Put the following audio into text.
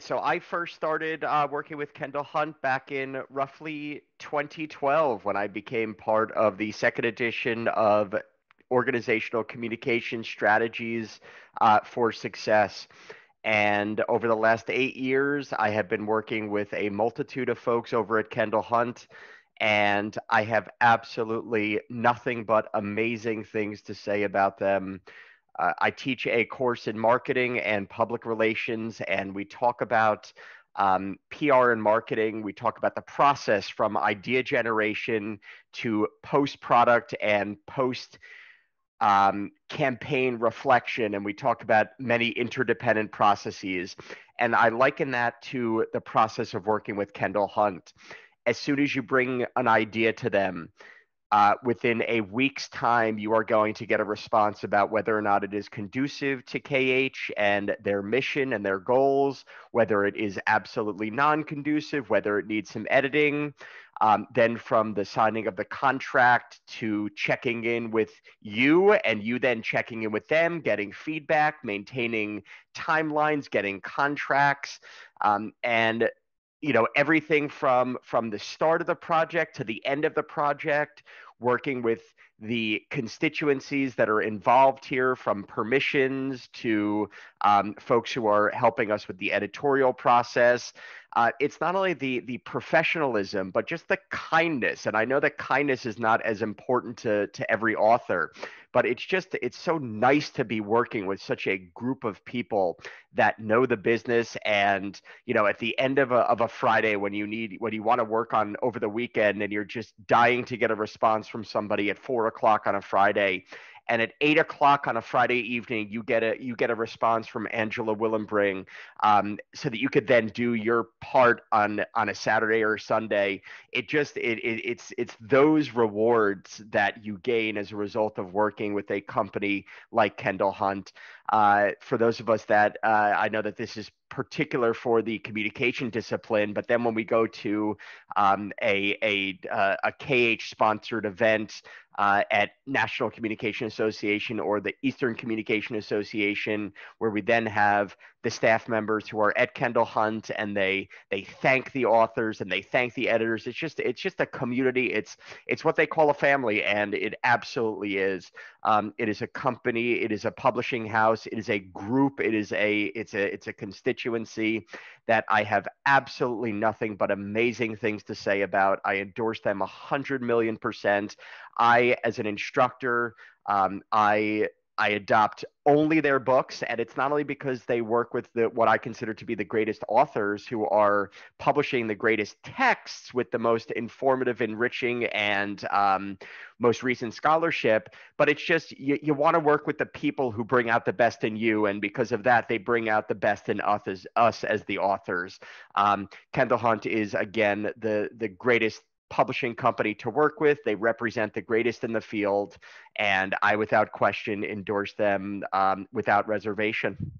So I first started uh, working with Kendall Hunt back in roughly 2012 when I became part of the second edition of Organizational Communication Strategies uh, for Success. And over the last eight years, I have been working with a multitude of folks over at Kendall Hunt. And I have absolutely nothing but amazing things to say about them. Uh, I teach a course in marketing and public relations, and we talk about um, PR and marketing. We talk about the process from idea generation to post product and post um, campaign reflection, and we talk about many interdependent processes. And I liken that to the process of working with Kendall Hunt. As soon as you bring an idea to them, uh, within a week's time, you are going to get a response about whether or not it is conducive to KH and their mission and their goals, whether it is absolutely non conducive, whether it needs some editing. Um, then, from the signing of the contract to checking in with you, and you then checking in with them, getting feedback, maintaining timelines, getting contracts. Um, and you know everything from from the start of the project to the end of the project working with the constituencies that are involved here from permissions to um, folks who are helping us with the editorial process. Uh, it's not only the the professionalism but just the kindness. And i know that kindness is not as important to to every author but it's just it's so nice to be working with such a group of people that know the business. And you know at the end of a, of a friday when you need when you want to work on over the weekend and you're just dying to get a response from somebody at four o'clock on a friday and at eight o'clock on a Friday evening, you get a you get a response from Angela Willenbring, um, so that you could then do your part on on a Saturday or Sunday. It just it, it it's it's those rewards that you gain as a result of working with a company like Kendall Hunt. Uh, for those of us that uh, I know that this is particular for the communication discipline, but then when we go to um, a a, uh, a KH sponsored event uh, at National Communication Association or the Eastern Communication Association, where we then have the staff members who are at Kendall Hunt and they they thank the authors and they thank the editors. It's just it's just a community. It's it's what they call a family, and it absolutely is. Um, it is a company. It is a publishing house. It is a group. It is a it's a it's a constituency that I have absolutely nothing but amazing things to say about. I endorse them a hundred million percent. I, as an instructor, um, I I adopt only their books, and it's not only because they work with the what I consider to be the greatest authors who are publishing the greatest texts with the most informative, enriching, and um, most recent scholarship, but it's just you, you want to work with the people who bring out the best in you, and because of that, they bring out the best in us as us as the authors. Um, Kendall Hunt is again the the greatest publishing company to work with. They represent the greatest in the field, and I, without question, endorse them um, without reservation.